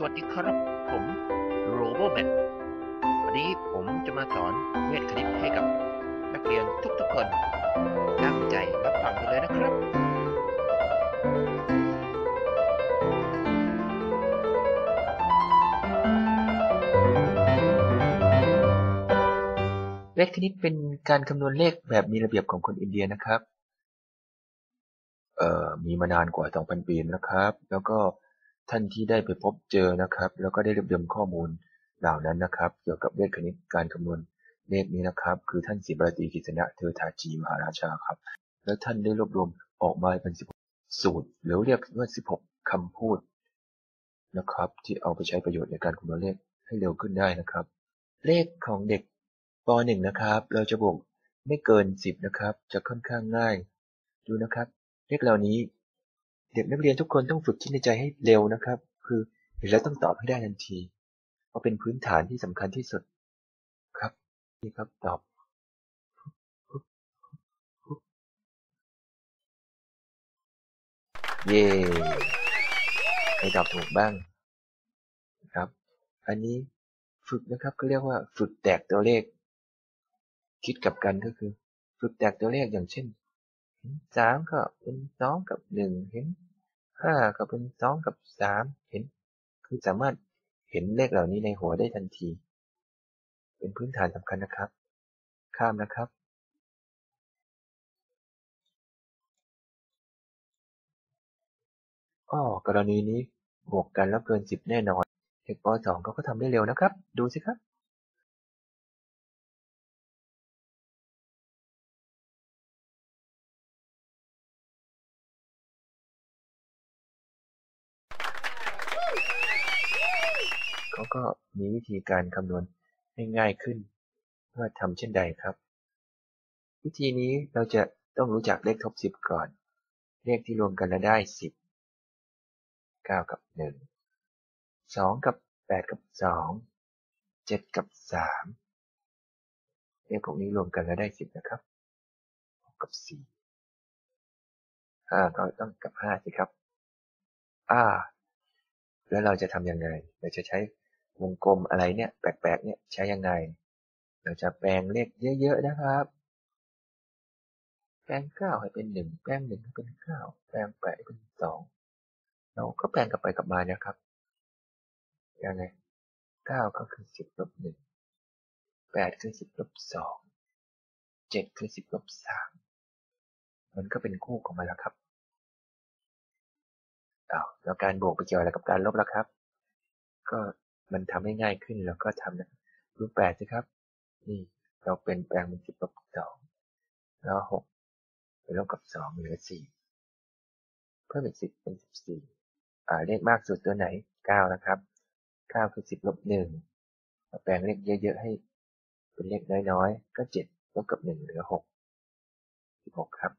สวัสดีครับผมโรโบแมนวันนี้ผมจะมาสอนเวทคณิตให้กับนักเรียนทุกๆคน ตั้งใจรับฟังกันเลยนะครับเลขคณิตเป็นการคำนวณเลขแบบมีระเบียบของคนอินเดียนะครับ เอ่อ มีมานานกว่า 2,000 ปีนะครับ แล้วก็ ท่านที่ได้ไปพบเจอนะครับ แล้วก็ได้รวบรวมข้อมูลเหล่านั้นนะครับ เกี่ยวกับเลขคณิตการคำนวณเลขนี้นะครับ คือท่านศิบรตีกิษณะเทอทาจีมหาราชาครับ แล้วท่านได้รวบรวมออกมาเป็น 16 สูตร หรือเรียกว่า16คำพูดนะครับ ที่เอาไปใช้ประโยชน์ในการคำนวณเลขให้เร็วขึ้นได้นะครับ เลขของเด็กป .1 นะครับ เราจะบวกไม่เกิน 10 นะครับ จะค่อนข้างง่าย ดูนะครับ เลขเหล่านี้ เด็กนักเรียนทุกคนต้องฝึกคิดในใจให้เร็วนะครับ คือเห็นแล้วต้องตอบให้ได้ทันที เพราะเป็นพื้นฐานที่สำคัญที่สุด ครับ นี่ครับตอบเย่ใครตอบถูกบ้างครับ อันนี้ฝึกนะครับก็เรียกว่าฝึกแตกตัวเลข คิดกับกันก็คือ ฝึกแตกตัวเลขอย่างเช่น เห็นสามก็เป็นสองกับหนึ่งเห็นห้าก็เป็นสองกับสามเห็น คือสามารถเห็นเลขเหล่านี้ในหัวได้ทันที เป็นพื้นฐานสำคัญนะครับ ข้ามนะครับ อ้อกรณีนี้บวกกันแล้วเกินสิบแน่นอนเด็กป .2 เขาก็ทำได้เร็วนะครับ ดูสิครับ เขาก็มีวิธีการคำนวณให้ง่ายขึ้น ว่าทำเช่นใดครับ วิธีนี้เราจะต้องรู้จักเลขทบสิบก่อน เลขที่รวมกันแล้วได้สิบเก้ากับหนึ่งสองกับแปดกับสองเจ็ดกับสามเลขพวกนี้รวมกันแล้วได้สิบนะครับหกกับสี่ห้าก็ต้องกับห้าสิครับ อ่า แล้วเราจะทำยังไง เราจะใช้ วงกลมอะไรเนี่ยแปลกๆเนี่ยใช้ยังไง เราจะแปลงเลขเยอะๆนะครับ แปลงเก้าให้เป็นหนึ่งแปลงหนึ่งให้เป็นเก้าแปลงแปดให้เป็นสองเราก็แปลงกลับไปกลับมาเนี่ยครับยังไงเก้าก็คือสิบลบหนึ่งแปดคือสิบลบสองเจ็ดคือสิบลบสามมันก็เป็นคู่ของมันแล้วครับอ้าวแล้วการบวกไปเกี่ยวอะไรกับการลบแล่ะครับ ก็ มันทำให้ง่ายขึ้นแล้วก็ทำนะรูปแปดสิครับ นี่เราเป็นแปลงเป็นสิบลบสองแล้วหกไปลบกับสองเหลือสี่เพิ่มอีกสิบเป็นสิบสี่อ่าเลขมากสุดตัวไหนเก้านะครับเก้าคือสิบลบหนึ่งแปลงเลขเยอะๆให้เป็นเลขน้อยๆก็เจ็ดลบกับหนึ่งเหลือหกสิบหกครับ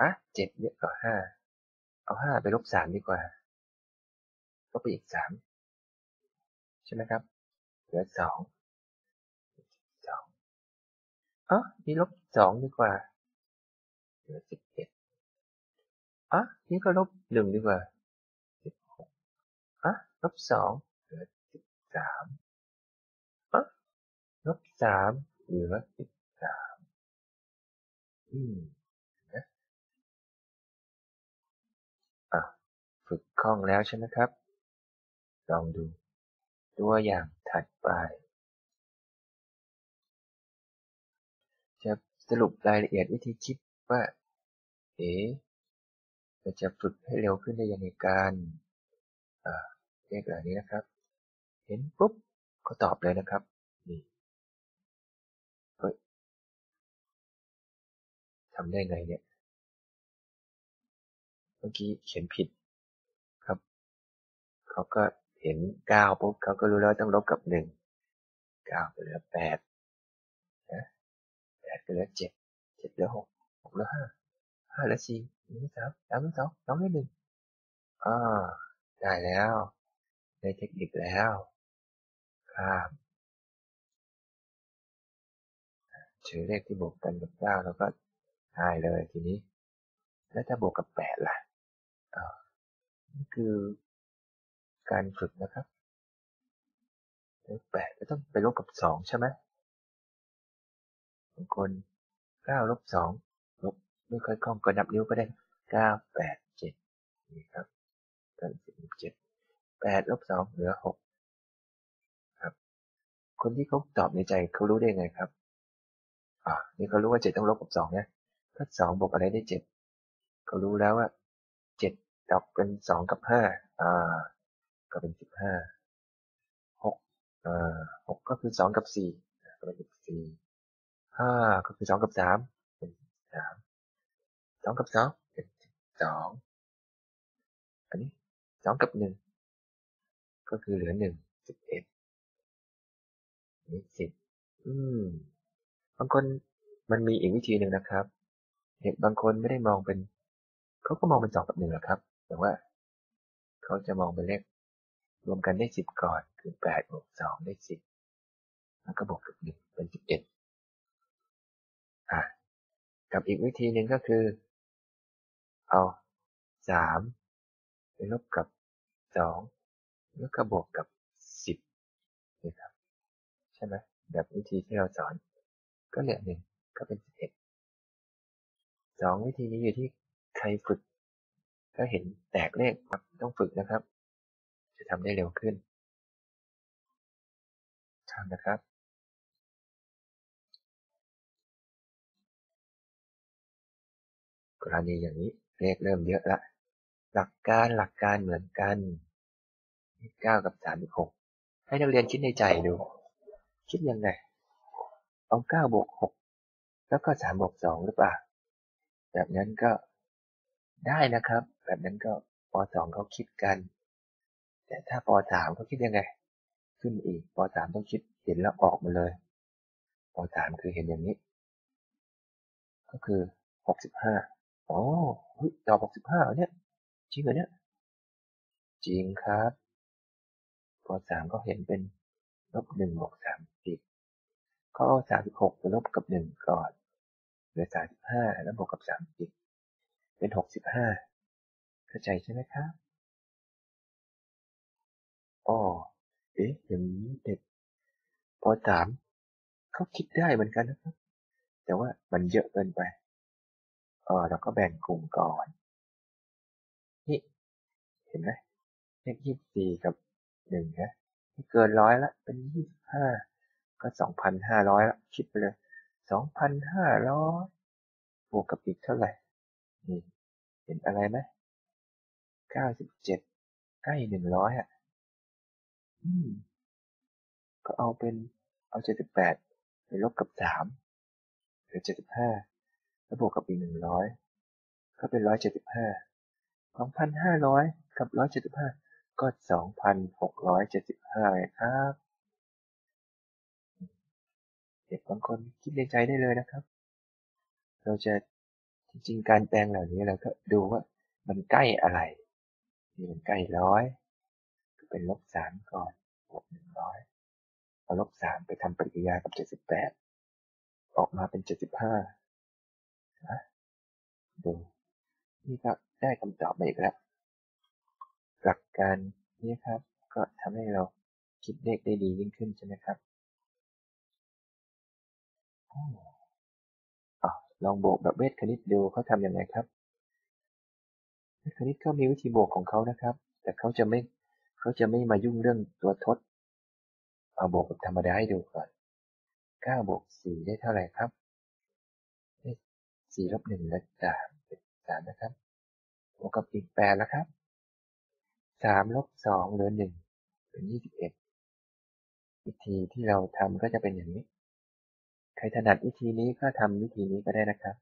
อะเจ็ดเยอะกว่าห้าเอาห้าไปลบสามดีกว่าลบไปอีกสาม ช่ไหมครับเหลือสองสองอ๋อนี่ลบสองดีกว่า เหลือสิบเอ็ดอ๋อนี่ก็ลบหนึ่งดีกว่าสิบหกอ๋อลบสองเหลือสิบสามอ๋อลบสามเหลือสิบสามอืมนะอะฝึกคล่องแล้วใช่ไหมครับ ลองดู ตัวอย่างถัดไป จะสรุปรายละเอียดวิธีคิดว่า เอ๋เราจะฝึกให้เร็วขึ้นได้ยังไงกันอ่าเลขเหล่านี้นะครับ เห็นปุ๊บก็ตอบเลยนะครับนี่ทำได้ไงเนี่ย เมื่อกี้เขียนผิดครับ เขาก็ เห็นเก้าปุ๊บเขาก็รู้แล้วต้องลบกับหนึ่งเก้าก็เหลือแปดนะแปดก็เหลือเจ็ดเจ็ดเหลือหกหกเหลือห้าห้าเหลือสี่หนึ่งสามสามเหลือสองสองเหลือหนึ่งอ่าได้แล้วได้เทคนิคแล้วข้ามเจอเลขที่บวกกันกับเก้าแล้วก็ง่ายเลยทีนี้ แล้วถ้าบวกกับแปดล่ะอ่านี่คือ การฝึกนะครับเลขแปดก็ต้องไปลบกับสองใช่ไหมบางคนเก้าลบสองลบไม่ค่อยคล่องก็นับนิ้วก็ได้เก้าแปดเจ็ดนี่ครับเป็นสิบเจ็ดแปดลบสองเหลือหกครับ คนที่เขาตอบในใจเขารู้ได้ไงครับอ่านี่เขารู้ว่าเจ็ดต้องลบกับสองนะถ้าสองบวกอะไรได้เจ็ดเขารู้แล้วว่าเจ็ดตอบเป็นสองกับห้าอ่า ก็เป็นสิบห้าหกอ่าหกก็คือสองกับสี่ก็เป็นสิบสี่ห้าก็คือสองกับสามเป็นสามสองกับสองเป็นสองอันนี้สองกับหนึ่งก็คือเหลือหนึ่งสิบเอ็ดนี่สิบอืมบางคนมันมีอีกวิธีหนึ่งนะครับ เด็กบางคนไม่ได้มองเป็น เขาก็มองเป็นสองกับหนึ่งแหละครับ แต่ว่า เขาจะมองเป็นเลข รวมกันได้สิบก่อน คือแปดบวกสองได้สิบแล้วก็บวกกับหนึ่งเป็นสิบเอ็ดอะกับอีกวิธีหนึ่งก็คือ เอาสามไปลบกับสองแล้วก็บวกกับสิบนี่ครับ ใช่ไหมแบบวิธีที่เราสอน ก็เหลือหนึ่งก็เป็นสิบเอ็ดสองวิธีนี้อยู่ที่ใครฝึก ถ้าเห็นแตกเลขต้องฝึกนะครับ จะทำได้เร็วขึ้นทำนะครับกรณีอย่างนี้เลขเริ่มเยอะละ หลักการหลักการเหมือนกันเก้ากับสามหกให้นักเรียนคิดในใจดู คิดยังไง เอาเก้าบวกหกแล้วก็สามบวกสองหรือเปล่า แบบนั้นก็ได้นะครับ แบบนั้นก็ปสองเขาคิดกัน แต่ถ้าปสามเขาคิดยังไง ขึ้นอีกปสามต้องคิดเห็นแล้วออกมาเลยปสามคือเห็นอย่างนี้ ก็คือหกสิบห้าอ๋อเฮ้ยตอบหกสิบห้าเนี่ยจริงเหรอเนี่ยจริงครับปสามก็เห็นเป็นลบหนึ่งบวกสามสิบเขาเอาสามสิบหกไปลบกับหนึ่งก่อนเหลือสามสิบห้าแล้วบวกกับสามสิบเป็นหกสิบห้าเข้าใจใช่ไหมครับ อ๋อ เอ๊ะ อย่างนี้เด็กปสามเขาคิดได้เหมือนกันนะครับ แต่ว่ามันเยอะเกินไป เออเราก็แบ่งกลุ่มก่อน นี่ เห็นไหมเลขยี่สิบสี่กับหนึ่งนะที่เกินร้อยละ เป็นยี่สิบห้า ก็สองพันห้าร้อยละ คิดไปเลยสองพันห้าร้อยบวกกับอีกเท่าไหร่ นี่ เห็นอะไรไหมเก้าสิบเจ็ดใกล้หนึ่งร้อยอะ ก็เอาเป็นเอาเจ็ดสิบแปดไปลบกับสามเหลือเจ็ดสิบห้าแล้วบวกกับอีกหนึ่งร้อยก็เป็นร้อยเจ็ดสิบห้าสองพันห้าร้อยกับร้อยเจ็ดสิบห้าก็สองพันหกร้อยเจ็ดสิบห้าเลยครับเด็กบางคนคิดในใจได้เลยนะครับ เราจะจริงๆการแปลงเหล่านี้เราก็ดูว่ามันใกล้อะไรนี่มันใกล้ร้อย เป็นลบสามก่อนบวกหนึ่งร้อยเอาลบสามไปทำปฏิกิริยากับเจ็ดสิบแปดออกมาเป็นเจ็ดสิบห้านะดูนี่ก็ได้คำตอบมาอีกแล้ว หลักการนี้ครับ ก็ทำให้เราคิดเลขได้ดียิ่งขึ้นใช่ไหมครับอ๋อลองบวกแบบเวทคณิตดูเขาทำยังไงครับเวทคณิตเขามีวิธีบวกของเขานะครับ แต่เขาจะไม่ เขาจะไม่มายุ่งเรื่องตัวทด เอาบวกแบบธรรมดาให้ดูก่อนเก้าบวกสี่ได้เท่าไหร่ครับได้สี่ลบหนึ่งและสามเป็นสามนะครับ บวกกับอีกแปดแล้วครับสามลบสองเหลือหนึ่งเป็นยี่สิบเอ็ดวิธีที่เราทำก็จะเป็นอย่างนี้ ใครถนัดวิธีนี้ก็ทำวิธีนี้ก็ได้นะครับ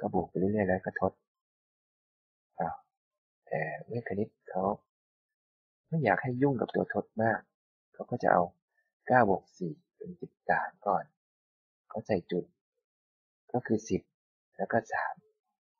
ก็บวกไปเรื่อยๆแล้วก็ทดอ้าแต่เวทคณิตเขา ไม่อยากให้ยุ่งกับตัวทดมาก เขาก็จะเอาเก้าบวกสี่เป็นสิบสามก่อน เขาใส่จุด ก็คือสิบแล้วก็สาม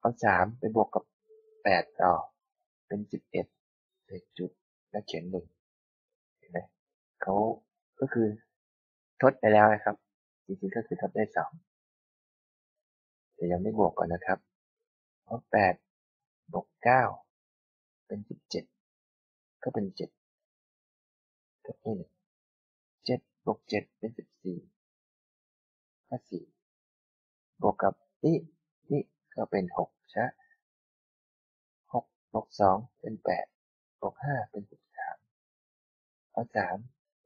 เอาสามไปบวกกับแปดต่อ เป็นสิบเอ็ดใส่จุด แล้วเขียนหนึ่งเห็นไหมเขาก็คือทดไปแล้วนะครับ จริงๆก็คือทดได้สองแต่ยังไม่บวกก่อนนะครับ เพราะแปดบวกเก้าเป็นสิบเจ็ด ก็เป็นเจ็ดกับนี่เจ็ดบวกเจ็ดเป็นสิบสี่ห้าสี่บวกกับนี่นี่ก็เป็นหกใช่หกบวกสองเป็นแปดบวกห้าเป็นสิบสามเอาสาม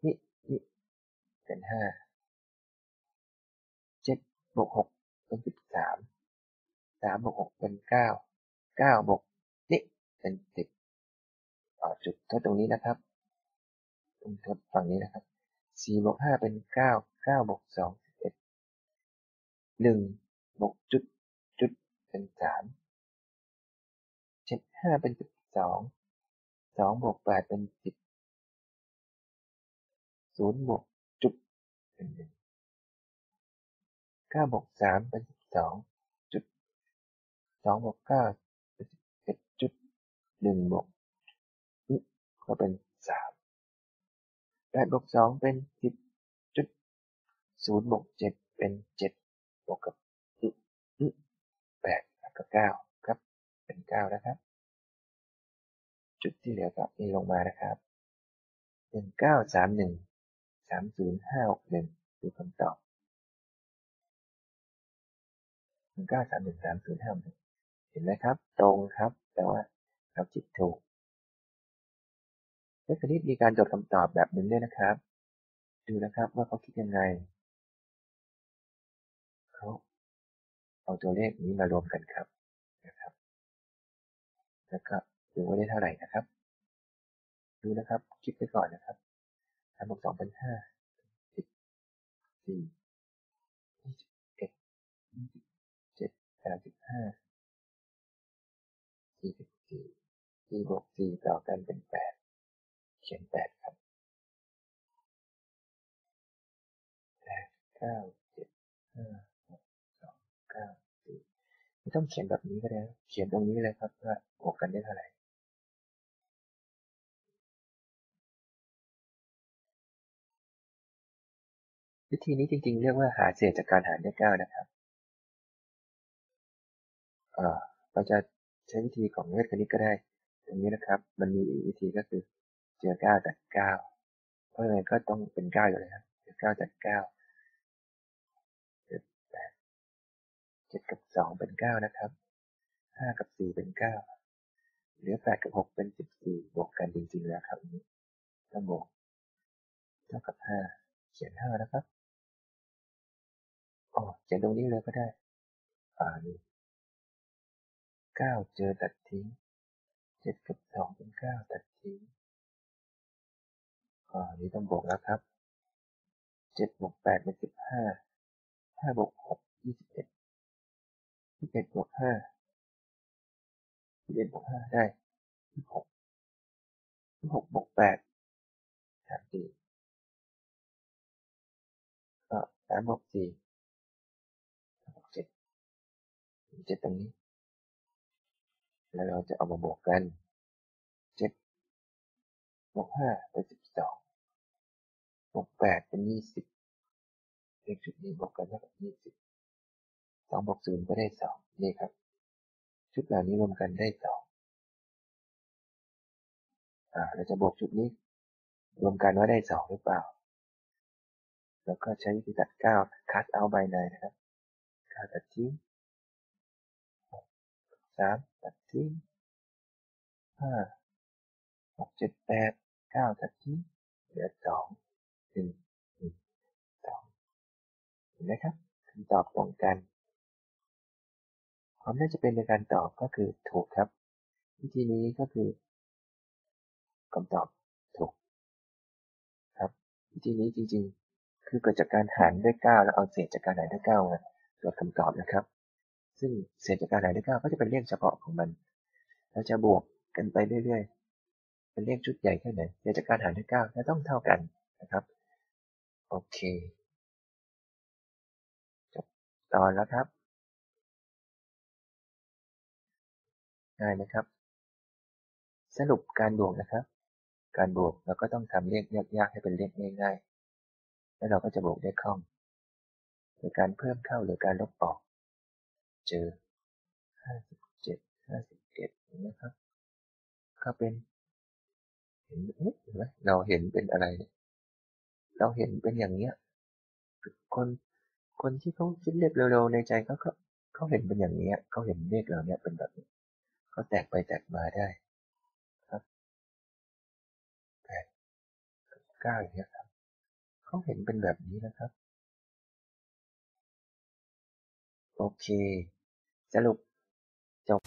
นี่นี่เป็นห้าเจ็ดบวกหกเป็นสิบสามสามบวกหกเป็นเก้าเก้าบวกนี่เป็นสิบ จุดทดตรงนี้นะครับตรงทดฝั่งนี้นะครับสี่บวกห้าเป็นเก้าเก้าบวกสองสิบเอ็ดหนึ่งบวกจุดจุดเป็นสามเจ็ดห้าเป็นสิบสองสองบวกแปดเป็นสิบศูนย์บวกจุดเป็นหนึ่งเก้าบวกสามเป็นสิบสองจุดสองบวกเก้าเป็นสิบเอ็ดจุดหนึ่งบวก ก็เป็นสามแปดบวกสองเป็นสิบจุดศูนย์บวกเจ็ดเป็นเจ็ดบวกกับแปดแล้วกเก้าครับ เป็นเก้านะครับ จุดที่เหลือก็นี่ลงมานะครับหนึ่งเก้าสามหนึ่งสามศูนย์ห้าหกหนึ่งดูคำตอบหนึ่งเก้าสามหนึ่งสามศูนย์ห้าหนึ่งเห็นไหมครับ ตรงครับ แต่ว่าเราคิดถูก เลขคณิตมีการจดคำตอบแบบหนึ่งด้วยนะครับ ดูนะครับว่าเขาคิดยังไง เขาเอาตัวเลขนี้มารวมกันครับนะครับ แล้วก็ดูว่าได้เท่าไหร่นะครับ ดูนะครับคิดไปก่อนนะครับสามบวกสองเป็นห้าสิบสี่ยี่สิบเอ็ดยี่สิบเจ็ดสามสิบห้าสี่สิบสี่สี่บวกสี่ต่อกันเป็นแปด ขียนแปดครับแปดเก้าเจ็ดห้าหกสองเก้าสี่ไม่ต้องเขียนแบบนี้ก็ได้เขียนตรงนี้เลยครับว่าบวกกันได้เท่าไหร่วิธีนี้จริงๆ เรียกว่าหาเศษจากการหารด้วยเก้านะครับเอ่อเราจะใช้วิธีของเลขคณิตก็ได้ตรงนี้นะครับ มันมีอีกวิธีก็คือ เจอเก้าจากเก้าเพราะฉะนั้นก็ต้องเป็นเก้าอยู่เลยครับเจอเก้าจากเก้าเจ็ดแปดเจ็ดกับสองเป็นเก้านะครับห้ากับสี่เป็นเก้าเหลือแปดกับหกเป็นสิบสี่บวกกันจริงๆแล้วครับนี้ถ้าบวกเท่ากับห้าเขียนห้านะครับอ๋อเขียนตรงนี้เลยก็ได้ อ่านี่เก้าเจอตัดทิ้งเจ็ดกับสองเป็นเก้าตัดทิ้ง อ่านี่ต้องบวกแล้วครับเจ็ดบวกแปดเป็นสิบห้าห้าบวกหกยี่สิบเอ็ดยี่สิบเอ็ดบวกห้ายี่สิบเอ็ดบวกห้าได้สิบหกสิบหกบวกแปดสามสี่ก็สามบวกสี่บวกเจ็ดเจ็ดตรงนี้ แล้วเราจะเอามาบวกกันเจ็ดบวกห้าเป็นสิบ บวกแปดเป็นยี่สิบเลขชุดนี้บวกกันเท่ากับยี่สิบสองบวกศูนย์ก็ได้สองนี่ครับ ชุดเหล่านี้รวมกันได้สองอ่าเราจะบวกชุดนี้ รวมกันว่าได้สองหรือเปล่า แล้วก็ใช้วิธีตัดเก้าคัสเอาใบในนะครับเก้าตัดทิ้งสามตัดทิ้งห้าหกเจ็ดแปดเก้าตัดทิ้งเหลือสอง นึ่งหนึ่งสองเห็นไหมครับคำตอบตรงกัน ความน่าจะเป็นในการตอบก็คือถูกครับ วิธีนี้ก็คือคำตอบถูก ครับ วิธีนี้จริงๆ คือเกิดจากการหารด้วยเก้าแล้วเอาเศษจากการหารด้วยเก้ามาตรวจคำตอบนะครับ ซึ่งเศษจากการหารด้วยเก้าก็จะเป็นเลขเฉพาะของมันเราจะบวกกันไปเรื่อยๆ เป็นเลขชุดใหญ่แค่ไหนเศษจากการหารด้วยเก้าจะต้องเท่ากันนะครับ โอเคจบตอนแล้วครับ ง่ายไหมครับ สรุปการบวกนะครับ การบวกเราก็ต้องทำเลขยากๆให้เป็นเลขง่ายๆ แล้วเราก็จะบวกได้คล่องโดยการเพิ่มเข้าหรือการลบออก เจอ 57 51นะครับ ก็เป็น เห็นเอ๊ะเห็นไหมเราเห็นเป็นอะไรเนี่ย เราเห็นเป็นอย่างเนี้ย คนคนที่เขาคิดเลขเร็วๆในใจเขาก็เขาเห็นเป็นอย่างเนี้ยเขาเห็นเลขเหล่านี้ยเป็นแบบนี้เขาแตกไปแตกมาได้ครับแปดเก้าอย่างเงี้ยครับเขาเห็นเป็นแบบนี้นะครับโอเค สรุปจบ